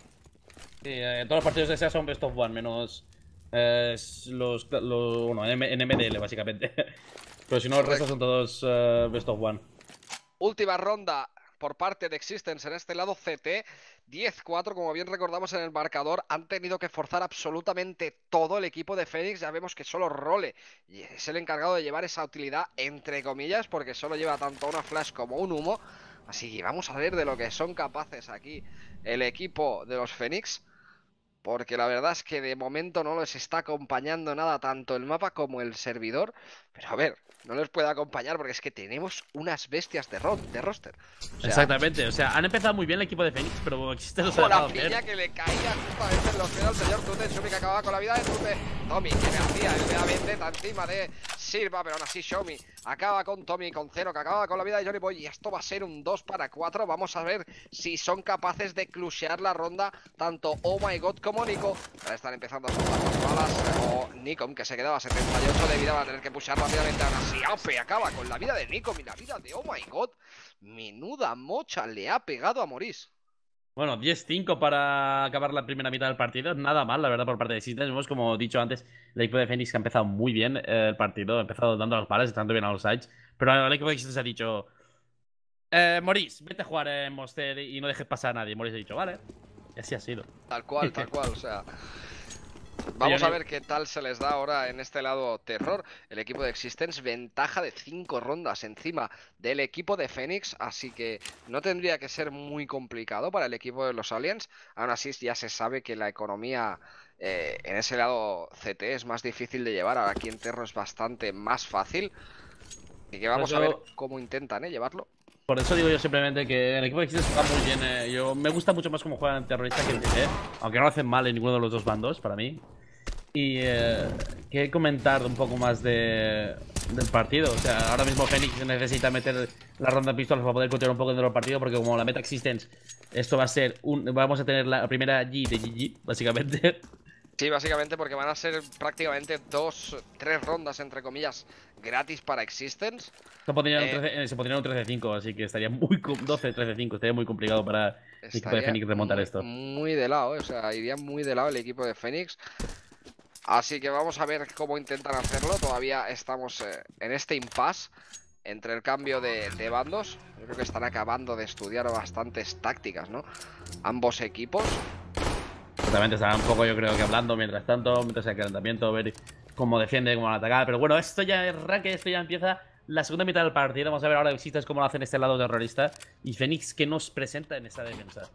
Sí, eh, todos los partidos de SEA son best of one, menos eh, los, los- bueno, en, MDL básicamente. Pero si no, el resto son todos eh, best of one. Última ronda por parte de Existence en este lado CT. 10-4, como bien recordamos en el marcador, han tenido que forzar absolutamente todo el equipo de Fénix. Ya vemos que solo Role y es el encargado de llevar esa utilidad, entre comillas, porque solo lleva tanto una flash como un humo. Así que vamos a ver de lo que son capaces aquí el equipo de los Fénix. Porque la verdad es que de momento no les está acompañando nada tanto el mapa como el servidor. Pero a ver, no les puede acompañar porque es que tenemos unas bestias de, ro- de roster. O sea, Exactamente, o sea, han empezado muy bien el equipo de Phoenix, pero existe los la hacer. que le caía justamente en los dedos al señor Tute. Shumi que acababa con la vida de Tute. Tommy, que me hacía el de la vendetta encima de Silva, pero aún así Shomi acaba con Tommy, con Cero, que acaba con la vida de Johnny Boy. Y esto va a ser un 2 para 4. Vamos a ver si son capaces de clushear la ronda tanto Oh My God como Nico. Ahora están empezando a soltar las balas. O Nikom, que se quedaba a 78 de vida, va a tener que pushar rápidamente. Ahora sí, Ape acaba con la vida de Nikom y la vida de Oh My God. Menuda mocha le ha pegado a Moris. Bueno, 10-5 para acabar la primera mitad del partido. Nada mal, la verdad, por parte de Existence. Vemos, como he dicho antes, el equipo de Phoenix que ha empezado muy bien eh, el partido. Ha empezado dando las balas, estando bien a los sides. Pero el equipo de Existence ha dicho... Eh, Morís, vete a jugar en Monster y no dejes pasar a nadie. Morís ha dicho, vale. Y así ha sido. Tal cual, tal cual, o sea. Vamos a ver qué tal se les da ahora en este lado terror. El equipo de Existence, ventaja de 5 rondas encima del equipo de Phoenix, así que no tendría que ser muy complicado para el equipo de los Aliens. Aún así, ya se sabe que la economía eh, en ese lado CT es más difícil de llevar. Ahora aquí en Terro es bastante más fácil. Y que vamos a ver cómo intentan, ¿eh? Llevarlo. Por eso digo yo simplemente que el equipo de Existence juega muy bien. eh. Yo, me gusta mucho más cómo juegan terroristas que el TT, aunque no lo hacen mal en ninguno de los dos bandos, para mí. Y eh, que comentar un poco más de, del partido. O sea, ahora mismo Phoenix necesita meter la ronda de pistolas para poder continuar un poco dentro del partido, porque como la meta Existence, esto va a ser un. Vamos a tener la primera G de GG, básicamente. Sí, básicamente porque van a ser prácticamente dos, tres rondas, entre comillas, gratis para Existence. Se pondrían, Eh. un 13, eh, se pondrían un 13-5, así que estaría muy. com- 12-13-5, estaría muy complicado para el equipo de Phoenix remontar muy- esto. Muy de lado, ¿eh? o sea, iría muy de lado el equipo de Phoenix. Así que vamos a ver cómo intentan hacerlo. Todavía estamos eh, en este impasse entre el cambio de, bandos. Yo creo que están acabando de estudiar bastantes tácticas, ¿no? Ambos equipos. Exactamente, estará un poco yo creo que hablando mientras tanto, mientras el calentamiento, ver cómo defiende, cómo van a atacar. Pero bueno, esto ya arranca, esto ya empieza la segunda mitad del partido. Vamos a ver ahora Existence cómo lo hacen este lado terrorista. Y Phoenix que nos presenta en esta defensa.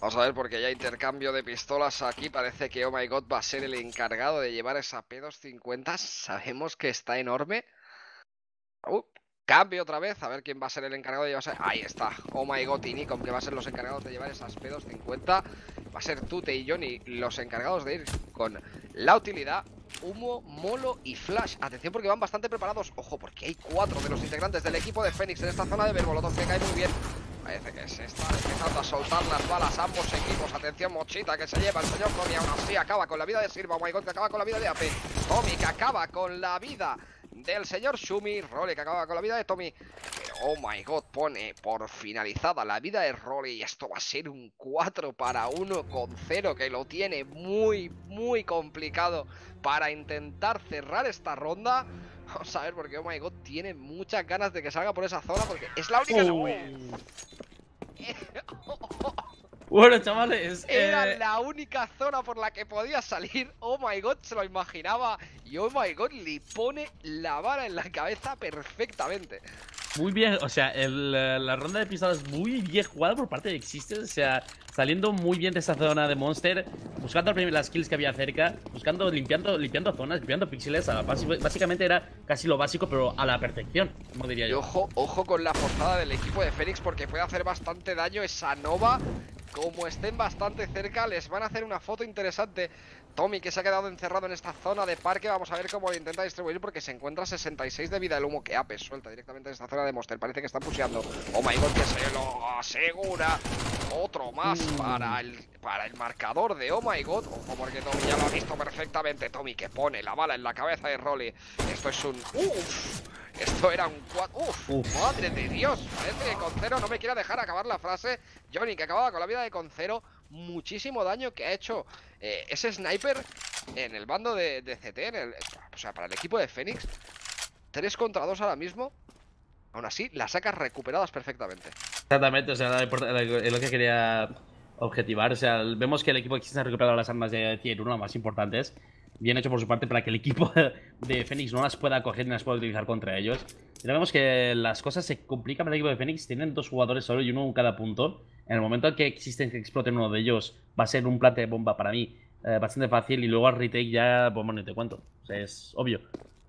Vamos a ver, porque ya intercambio de pistolas aquí. Parece que Oh My God va a ser el encargado de llevar esa P250. Sabemos que está enorme. Uh, cambio otra vez. A ver quién va a ser el encargado de llevarse. Ahí está. Oh My God y Nikom, que va a ser los encargados de llevar esas P250. Va a ser Tute y Johnny los encargados de ir con la utilidad. Humo, Molo y Flash. Atención porque van bastante preparados. Ojo, porque hay cuatro de los integrantes del equipo de Fénix en esta zona de Verbolotov que cae muy bien. Parece que se está empezando a soltar las balas ambos equipos. Atención, Mochita que se lleva el señor Tommy. Aún así acaba con la vida de Silva. Oh my God, que acaba con la vida de Ape. Tommy que acaba con la vida del señor Shumi. Rolly que acaba con la vida de Tommy. Oh my God, pone por finalizada la vida de Rolly. Y esto va a ser un 4 para 1 con 0 que lo tiene muy, muy complicado para intentar cerrar esta ronda. Vamos a ver, porque Oh My God tiene muchas ganas de que salga por esa zona, porque es la única... Bueno, chavales, Era eh, la única zona por la que podía salir. Oh my god, se lo imaginaba. Y oh my god, le pone la vara en la cabeza perfectamente. muy bien. O sea, el, eh, la ronda de pistolas muy bien jugada por parte de Existence. O sea, saliendo muy bien de esa zona de Monster, buscando las kills que había cerca, buscando, limpiando, limpiando zonas, limpiando píxeles. Básicamente era casi lo básico, pero a la perfección, como diría Y yo. ojo, ojo con la forzada del equipo de Fénix porque puede hacer bastante daño esa Nova. Como estén bastante cerca, les van a hacer una foto interesante. Tommy, que se ha quedado encerrado en esta zona de parque, vamos a ver cómo lo intenta distribuir porque se encuentra 66 de vida el humo que Ape suelta directamente en esta zona de Monster. Parece que están pusheando. Oh my god, que se lo asegura. Otro más Mm. para el, para el marcador de Oh my god. Ojo, porque Tommy ya lo ha visto perfectamente. Tommy que pone la bala en la cabeza de Rolly. Esto es un. ¡Uf! Esto era un 4. ¡Uf! Uf. ¡Madre de Dios! Parece que con cero no me quiere dejar acabar la frase. Johnny, que acababa con la vida de con cero. Muchísimo daño que ha hecho eh, ese sniper en el bando de, de CT. En el, o sea, para el equipo de Fénix. 3 contra 2 ahora mismo. Aún así, las sacas recuperadas perfectamente. Exactamente, o sea, es lo que quería objetivar. O sea, vemos que el equipo Existence ha recuperado las armas de Tier 1, las más importantes. Bien hecho por su parte para que el equipo de Fénix no las pueda coger ni las pueda utilizar contra ellos. Y vemos que las cosas se complican para el equipo de Fénix. Tienen dos jugadores solo y uno en cada punto. En el momento en que existen que exploten uno de ellos, va a ser un plante de bomba para mí eh, bastante fácil. Y luego al retake ya, pues bueno, ni te cuento. O sea, es obvio.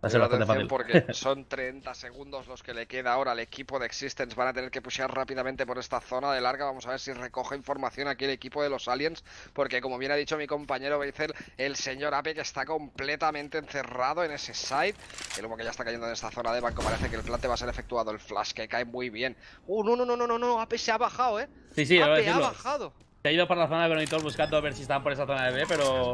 Va a ser Pero bastante atención fácil. porque son 30 segundos los que le queda ahora al equipo de Existence. Van a tener que pushear rápidamente por esta zona de larga. Vamos a ver si recoge información aquí el equipo de los Aliens. Porque como bien ha dicho mi compañero Beisel, el señor Ape que está completamente encerrado en ese site. El humo que ya está cayendo en esta zona de banco. Parece que el plante va a ser efectuado. El flash que cae muy bien. Uh, no, no, no, no, no, no. Ape se ha bajado, eh. Sí, sí, Ape ha bajado. Se ha ido por la zona de monitor buscando a ver si estaban por esa zona de B, pero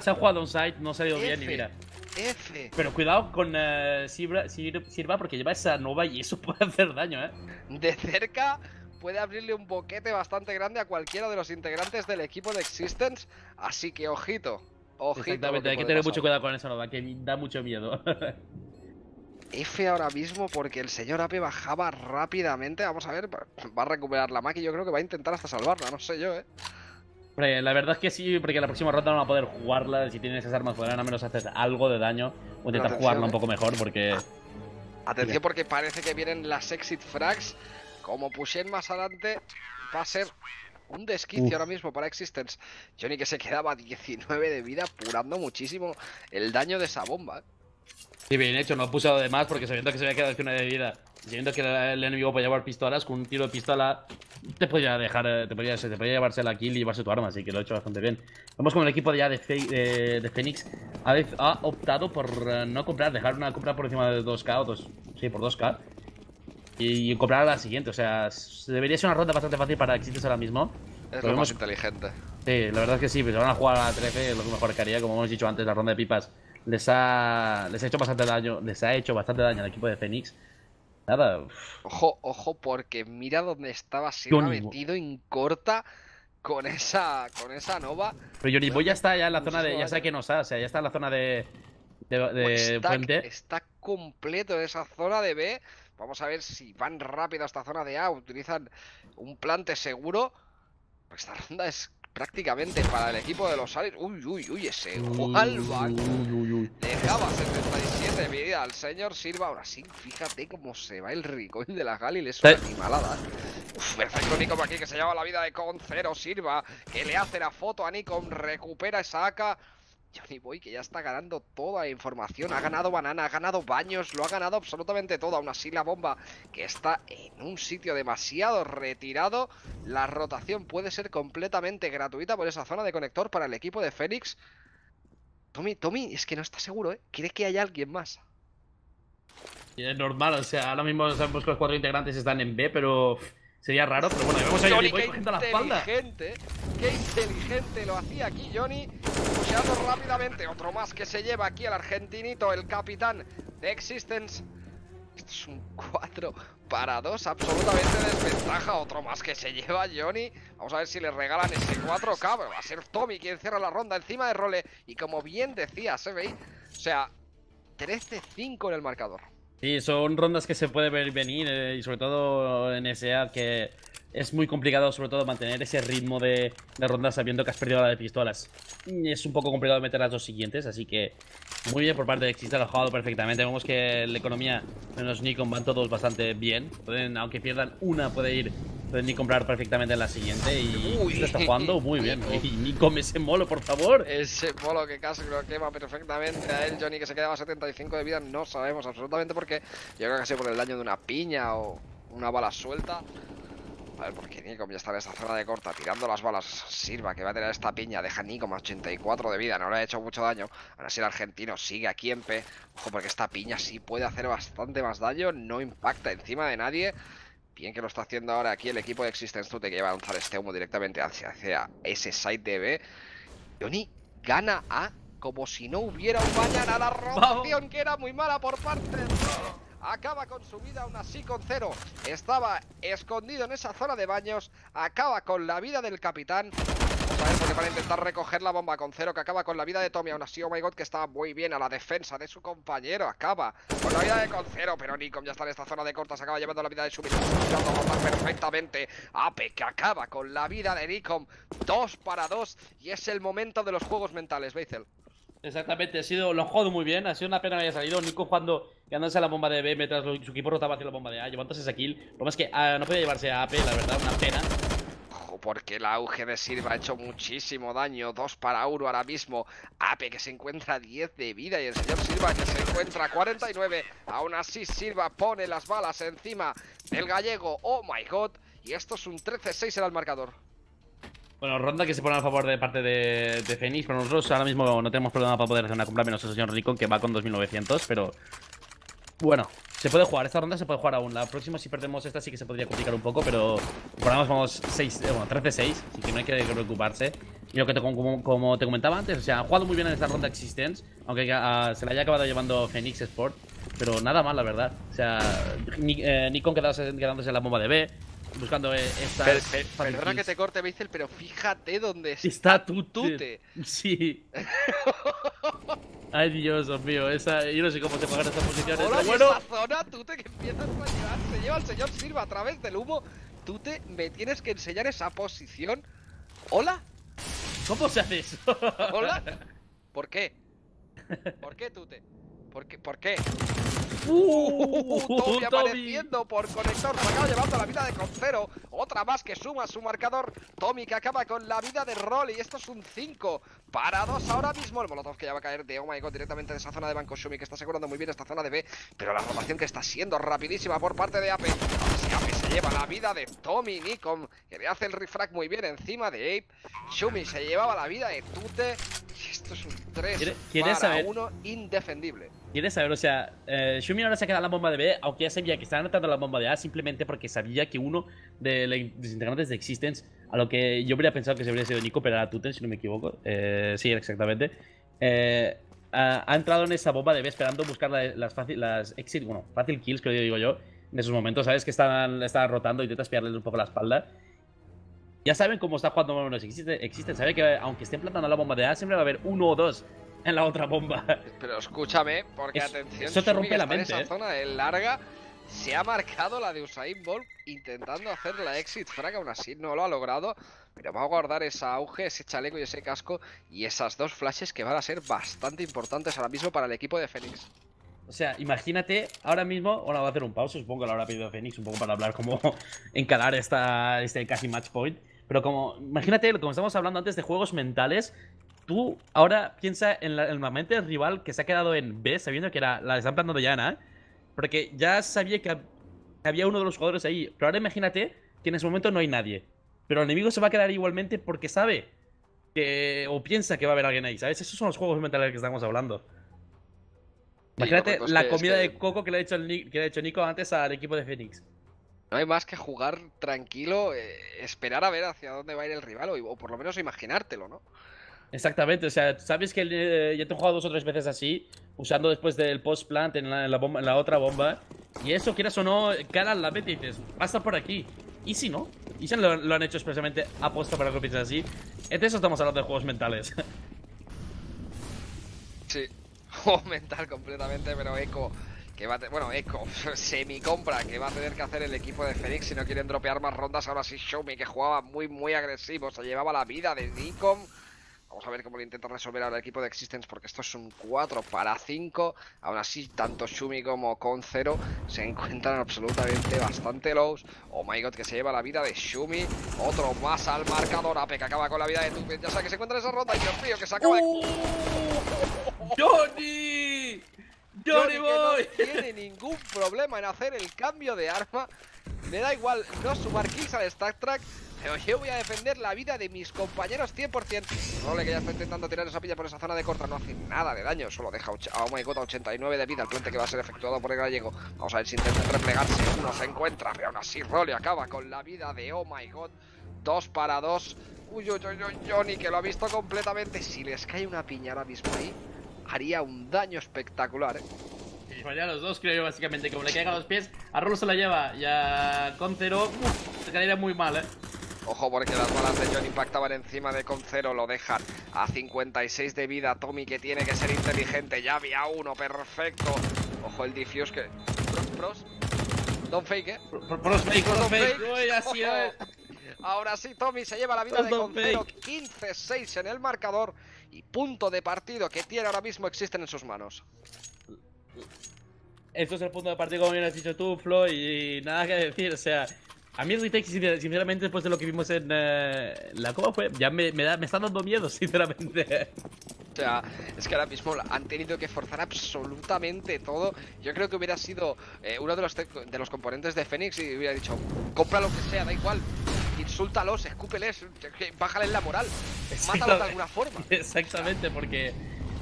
se ha jugado un site, no se ha ido bien y mira. F. Pero cuidado con eh, Sirva, Sir- Sirva porque lleva esa nova y eso puede hacer daño, ¿eh? de cerca puede abrirle un boquete bastante grande a cualquiera de los integrantes del equipo de Existence. Así que ojito, ojito. Exactamente, hay que tener pasar. mucho cuidado con esa nova, que da mucho miedo. F ahora mismo porque el señor Ape bajaba rápidamente. Vamos a ver, va a recuperar la Mac y yo creo que va a intentar hasta salvarla, no sé yo, eh. La verdad es que sí, porque la próxima ronda no va a poder jugarla. Si tienen esas armas, podrán al menos hacer algo de daño o intentar atención, jugarla un eh. poco mejor, porque Atención porque parece que vienen las exit frags. Como pushen más adelante, va a ser un desquicio Uf. ahora mismo para Existence. Johnny que se quedaba a 19 de vida, apurando muchísimo el daño de esa bomba. Sí, bien hecho, no ha pulsado de más porque sabiendo que se había quedado una de vida, sabiendo que el enemigo podía llevar pistolas, con un tiro de pistola te podía dejar, eh, te podía, te podía llevarse la kill y llevarse tu arma, así que lo ha hecho bastante bien. Vemos como el equipo de ya de, de, Phoenix ha, ha, optado por eh, no comprar, dejar una compra por encima de 2K o dos, sí, por 2K. Y, comprar a la siguiente, o sea, debería ser una ronda bastante fácil para Exites ahora mismo. Es lo, más inteligente. Sí, la verdad es que sí, pues van a jugar a 13, lo mejor que haría, como hemos dicho antes, la ronda de pipas les ha, les ha hecho bastante daño, les ha hecho bastante daño al equipo de Phoenix. Nada. Ojo, ojo, porque mira dónde estaba Silva metido en corta con esa con esa nova. Pero Boy ya está ya en la zona de. Ya sabe que nos ha, o sea, ya está en la zona de. de, pues está, puente. Está completo en esa zona de B. Vamos a ver si van rápido a esta zona de A. Utilizan un plante seguro. Esta ronda es prácticamente para el equipo de los Aliens. Uy, uy, uy, ese Walback dejaba 77 de vida al señor Silva. Ahora sí, fíjate cómo se va el recoil de la Galil. Es una animalada. Uf, perfecto Nikom aquí que se lleva la vida de Con Cero Silva. Que le hace la foto a Nikom. Recupera esa AK. Johnny Boy que ya está ganando toda la información. Ha ganado banana, ha ganado baños, lo ha ganado absolutamente todo. Aún así la bomba que está en un sitio demasiado retirado. La rotación puede ser completamente gratuita por esa zona de conector para el equipo de Fénix. Tommy, Tommy, es que no está seguro, ¿eh? Quiere que haya alguien más. es normal, o sea, ahora mismo sabemos que los cuatro integrantes están en B, pero Sería raro, pero bueno, vemos a Johnny Boy cogiendo la espalda. Qué inteligente, qué inteligente lo hacía aquí Johnny. Rápidamente. Otro más que se lleva aquí el argentinito, el capitán de Existence. Esto es un 4 para 2, absolutamente desventaja. Otro más que se lleva Johnny. Vamos a ver si le regalan ese 4K. va a ser Tommy quien cierra la ronda encima de Role. Y como bien decía ve o sea, 13-5 en el marcador. Sí, son rondas que se puede ver venir eh, y sobre todo en SA que es muy complicado sobre todo mantener ese ritmo de, rondas sabiendo que has perdido la de pistolas. Es un poco complicado meter las dos siguientes, así que muy bien por parte de Xista, lo ha jugado perfectamente. Vemos que la economía menos Nikon van todos bastante bien. Pueden, aunque pierdan una, puede ir Pueden ni comprar perfectamente en la siguiente y Uy. está jugando muy bien. Y Nikon, ese molo, por favor. Ese molo que casi lo quema perfectamente a él. Johnny que se quedaba 75 de vida, no sabemos absolutamente por qué. Yo creo que ha por el daño de una piña o una bala suelta. A ver, porque Nikom ya está en esta zona de corta tirando las balas. Sirva que va a tener esta piña. Deja a Nikom 84 de vida. No le ha hecho mucho daño. Ahora sí el argentino sigue aquí en P. Ojo, porque esta piña sí puede hacer bastante más daño. No impacta encima de nadie. Bien que lo está haciendo ahora aquí el equipo de Existence Tute que va a lanzar este humo directamente hacia, hacia ese site de B. Johnny gana a como si no hubiera un mañana. La rotación que era muy mala por parte de acaba con su vida aún así con cero. Estaba escondido en esa zona de baños, acaba con la vida del capitán. Vamos a porque para intentar recoger la bomba con cero que acaba con la vida de Tommy, aún así, oh my god, que estaba muy bien a la defensa de su compañero, acaba con la vida de con cero, pero Nikom ya está en esta zona de cortas, acaba llevando la vida de su perfectamente. Ape que acaba con la vida de Nikom, Dos para dos y es el momento de los juegos mentales, Beisel. Exactamente, ha sido, lo han jugado muy bien, ha sido una pena que haya salido. Nico jugando, ganándose la bomba de B mientras su equipo rotaba hacia la bomba de A, llevándose esa kill. Lo más que ah, no podía llevarse a AP, la verdad, una pena. porque el auge de Silva ha hecho muchísimo daño. 2 para 1 ahora mismo. Ape que se encuentra a 10 de vida y el señor Silva que se encuentra a 49. Aún así Silva pone las balas encima del gallego. Oh my god. Y esto es un 13-6 en el marcador. Bueno, ronda que se pone a favor de parte de, de Phoenix. Pero nosotros ahora mismo no tenemos problema para poder hacer una compra menos el señor Ricon que va con 2900. Pero bueno, se puede jugar. Esta ronda se puede jugar aún. La próxima, si perdemos esta, sí que se podría complicar un poco. Pero por ahora vamos 6, eh, bueno, 13-6. Así que no hay que preocuparse. Y lo que te, como, te comentaba antes, o sea, han jugado muy bien en esta ronda Existence. Aunque uh, se la haya acabado llevando Phoenix Sport. Pero nada mal, la verdad. O sea, eh, Nikon quedándose, quedándose en la bomba de B buscando eh, esta. perdona que te corte, Beisel, pero fíjate dónde está, Tute. Sí. Ay, Dios mío, esa, yo no sé cómo se pagan estas posiciones. Hola, bueno. esa zona, Tute, que empiezas a llevar, se lleva el señor Silva a través del humo. Tute, me tienes que enseñar esa posición. ¿Hola? ¿Cómo se hace eso? ¿Hola? ¿Por qué? ¿Por qué, Tute? ¿Por qué? ¿Por qué? Uh, Tommy Tommy. apareciendo por conector, se acaba llevando la vida de Concero. Otra más que suma su marcador. Tommy que acaba con la vida de Roll y esto es un 5 para 2 ahora mismo. El Molotov que ya va a caer de Oh My God directamente de esa zona de Banco Shumi que está asegurando muy bien esta zona de B. Pero la rotación que está siendo rapidísima por parte de Ape. Sí, Ape se lleva la vida de Tommy Nikom que le hace el refrag muy bien encima de Ape. Shumi se llevaba la vida de Tute. Y esto es un 3 ¿Quiere- quieres para saber? 1 indefendible. ¿Quieres saber? O sea, eh, ahora se ha quedado en la bomba de B, aunque ya sabía que estaba anotando la bomba de A simplemente porque sabía que uno de los integrantes de Existence, a lo que yo habría pensado que se habría sido Nico, pero era Tuten, si no me equivoco. Eh, sí, exactamente. Eh, ha, entrado en esa bomba de B esperando buscar la- las, fácil, las exit, bueno, fácil kills, que digo yo, en esos momentos, ¿sabes? Que están, están rotando, intentas pillarle un poco la espalda. Ya saben cómo está jugando los Existen, Existen, sabe que aunque estén plantando la bomba de A, siempre va a haber uno o dos en la otra bomba. Pero escúchame, porque Es- atención, eso te rompe la está en mente, esa ¿eh? zona de larga se ha marcado la de Usain Bolt intentando hacer la exit frag, aún así no lo ha logrado. Pero va a guardar ese auge, ese chaleco y ese casco y esas dos flashes que van a ser bastante importantes ahora mismo para el equipo de Fénix. O sea, imagínate ahora mismo, ahora voy a hacer un pausa, supongo que lo habrá pedido Fénix, un poco para hablar cómo encarar esta, este casi match point. Pero como, imagínate, como estamos hablando antes de juegos mentales, tú ahora piensa en la, en la mente del rival que se ha quedado en B, sabiendo que era, la están plantando ya en A, porque ya sabía que, hab- que había uno de los jugadores ahí. Pero ahora imagínate que en ese momento no hay nadie. Pero el enemigo se va a quedar igualmente porque sabe que, o piensa que va a haber alguien ahí, ¿sabes? Esos son los juegos mentales que estamos hablando. Imagínate la es comida que- de coco que le ha hecho, el que le ha hecho Nico antes al equipo de Phoenix. No hay más que jugar tranquilo, eh, esperar a ver hacia dónde va a ir el rival o, o por lo menos imaginártelo, ¿no? Exactamente, o sea, sabes que eh, ya te he jugado dos o tres veces así, usando después del post plant en la, en la bomba, en la otra bomba, y eso, quieras o no, cara la mente y dices, pasa por aquí. ¿Y si no? ¿Y si lo, han hecho expresamente apuesto para que pienses así? De eso estamos hablando de juegos mentales. Sí, juego mental completamente, pero Eco, que va a bueno, Eco, semi compra que va a tener que hacer el equipo de Phoenix si no quieren dropear más rondas. Ahora sí, Xiaomi, que jugaba muy, muy agresivo, se llevaba la vida de Nikon. Vamos a ver cómo lo intenta resolver ahora el equipo de Existence, porque esto es un 4 para 5. Aún así, tanto Shumi como Con Zero se encuentran absolutamente bastante lows. Oh my god, que se lleva la vida de Shumi. Otro más al marcador. Ape que acaba con la vida de Tupi. Ya sabe que se encuentra en esa ronda. Y Dios mío, que se acaba de ¡Johnny! ¡Johnny que Boy! no tiene ningún problema en hacer el cambio de arma. Me da igual no sumar kills al Stack Track, pero yo voy a defender la vida de mis compañeros 100%. Role que ya está intentando tirar esa pilla por esa zona de corta, no hace nada de daño, solo deja a Oh My God a 89 de vida el plante que va a ser efectuado por el gallego. Vamos a ver si intenta replegarse, uno se encuentra, pero aún así Role acaba con la vida de Oh My God. Dos para dos. Uy, uy, uy, uy, Johnny que lo ha visto completamente. Si les cae una piña ahora mismo ahí, haría un daño espectacular, ¿eh? Y falla los dos, creo yo, básicamente. Como le caiga a los pies, a Rolo se la lleva. Y a con cero, uf, se caería muy mal, eh. Ojo porque las balas de John impactaban encima de Concero, lo dejan a 56 de vida. Tommy que tiene que ser inteligente, ya había uno, perfecto. Ojo el diffuse que... Pros, pros. Don't fake, eh. Pro- pro- Pros fake, pros fake. Ahora sí, Tommy se lleva la vida de Concero, fake. 15-6 en el marcador y punto de partido que tiene ahora mismo existen en sus manos. Esto es el punto de partida, como bien has dicho tú, Flo, y nada que decir. O sea, a mí el retake, sincer- sinceramente, después de lo que vimos en eh, la Copa, fue, ya me, me, da, me está dando miedo, sinceramente. O sea, es que ahora mismo han tenido que forzar absolutamente todo. Yo creo que hubiera sido eh, uno de los, de los componentes de Fénix y hubiera dicho, compra lo que sea, da igual. Insúltalos, escúpeles, bájales la moral, mátalos de alguna forma. Exactamente, porque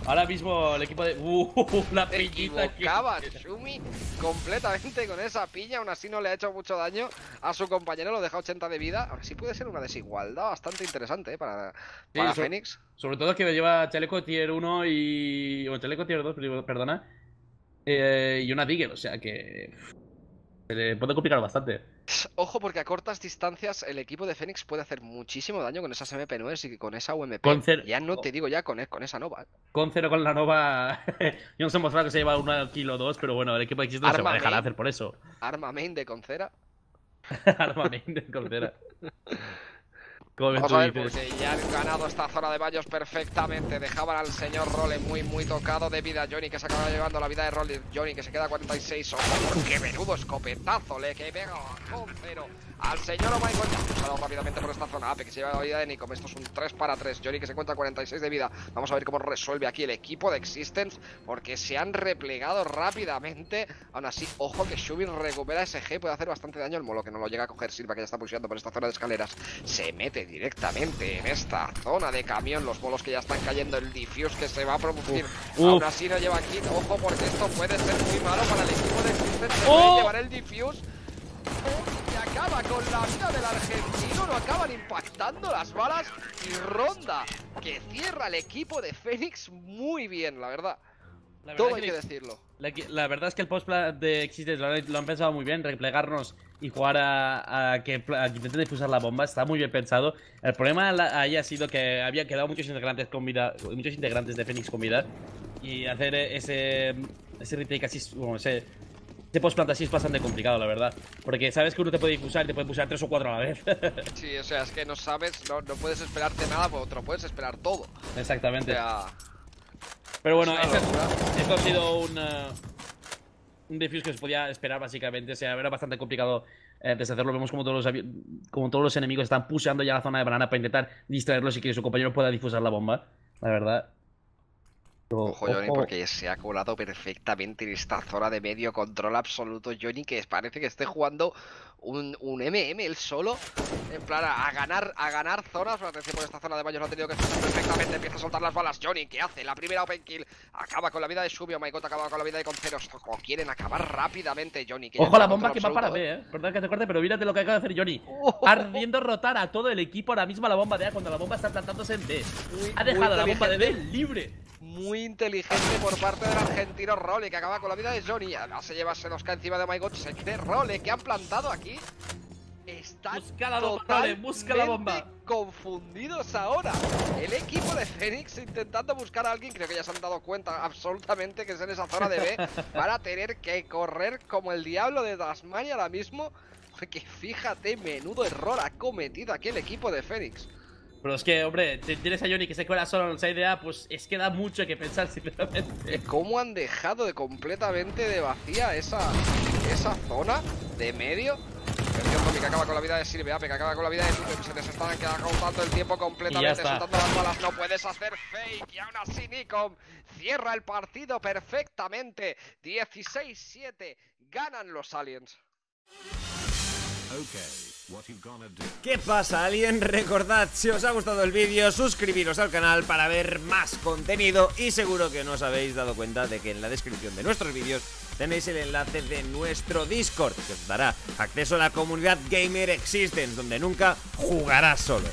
ahora mismo el equipo de. ¡Uh! La pillita que- equivocaba Shumi completamente con esa piña, aún así no le ha hecho mucho daño a su compañero, lo deja 80 de vida. Ahora sí puede ser una desigualdad bastante interesante eh, para, Sí, para eso- Fénix. Sobre todo que lleva chaleco tier 1 y. O chaleco tier 2, pero- perdona. eh, y una Digger, o sea que. Se le puede complicar bastante. Ojo porque a cortas distancias el equipo de Fénix puede hacer muchísimo daño con esas MP9 y con esa UMP. Con cer- Ya no te digo ya con, e- con esa Nova. Con cero con la Nova. Yo no sé mostrar que se lleva una kilo 2, pero bueno, el equipo de X no se va a dejar Arma hacer por eso. Arma main de Concera. Arma main de Concera. Vamos a ver, porque ya han ganado esta zona de baños perfectamente. Dejaban al señor Role muy, muy tocado de vida. Johnny que se acaba llevando la vida de Role. Johnny que se queda a 46. Ojo, qué menudo escopetazo le que pega con cero al señor O'Michael. Ya cruzado rápidamente por esta zona. Ape que se lleva la vida de Nico. Esto es un 3 para 3. Johnny que se encuentra a 46 de vida. Vamos a ver cómo resuelve aquí el equipo de Existence. Porque se han replegado rápidamente. Aún así, ojo que Shubin recupera SG. Puede hacer bastante daño. El molo que no lo llega a coger. Silva que ya está pulsando por esta zona de escaleras. Se mete directamente en esta zona de camión. Los bolos que ya están cayendo. El diffuse que se va a producir. Aún así no lleva aquí. Ojo porque esto puede ser muy malo para el equipo de Existence. Se ¡Oh! puede llevar el diffuse. Acaba con la vida del argentino, lo acaban impactando las balas y Ronda que cierra el equipo de Fénix muy bien, la verdad. La verdad Todo hay que que decirlo. La, la verdad es que el post de Existence lo, han- lo han pensado muy bien, replegarnos y jugar a, a que, a que intenten difusar la bomba, está muy bien pensado. El problema la- ahí ha sido que había quedado muchos integrantes con vida, muchos integrantes de Phoenix con vida y hacer ese, ese retake así, bueno, ese, ese post plant así es bastante complicado, la verdad. Porque sabes que uno te puede difusar y te puede difusar tres o cuatro a la vez. Sí, o sea, es que no sabes, no, no puedes esperarte nada por otro, puedes esperar todo. O Exactamente. sea, Pero bueno, esto, ha sido un, eh, un defuse que se podía esperar básicamente. O sea, era bastante complicado eh, deshacerlo. Vemos como todos, los, como todos los enemigos están pusheando ya la zona de banana para intentar distraerlos y que su compañero pueda difusar la bomba. La verdad. Ojo Johnny ojo. porque se ha colado perfectamente en esta zona de medio control absoluto Johnny que parece que esté jugando un, un MM él solo en plan a, a ganar a ganar zonas atención por esta zona de baños lo ha tenido que hacer perfectamente empieza a soltar las balas Johnny que hace la primera open kill acaba con la vida de Shubio Maikot acaba con la vida de Conceros Ojo, quieren acabar rápidamente Johnny que Ojo la bomba que va para B, eh. Perdón que te corte, pero mírate lo que acaba de hacer Johnny. Oh. Ardiendo rotar a todo el equipo ahora mismo a la bomba de A cuando la bomba está plantándose en B. Muy- Ha dejado la bomba de B libre. muy inteligente por parte del argentino Role que acaba con la vida de Johnny. Además se lleva, se nos cae encima de My God, se cree Role que han plantado aquí. Están Busca la bomba, Role, busca la bomba. totalmente confundidos ahora. El equipo de Fénix intentando buscar a alguien, creo que ya se han dado cuenta absolutamente que es en esa zona de B. Van a tener que correr como el diablo de Tasmania ahora mismo. Porque fíjate, menudo error ha cometido aquí el equipo de Fénix. Pero es que, hombre, si tienes a Johnny que se cuela solo en el side A, pues es que da mucho que pensar, sinceramente. cómo han dejado de completamente de vacía esa, esa zona de medio. Que acaba con la vida de Silvia, que acaba con la vida de que se les están agotando el tiempo completamente, está. soltando las balas, no puedes hacer fake, y aún así Nikom cierra el partido perfectamente, 16-7, ganan los Aliens. Okay, ¿Qué pasa, Alien? Recordad, si os ha gustado el vídeo, suscribiros al canal para ver más contenido y seguro que no os habéis dado cuenta de que en la descripción de nuestros vídeos tenéis el enlace de nuestro Discord, que os dará acceso a la comunidad Gamer Existence, donde nunca jugarás solo.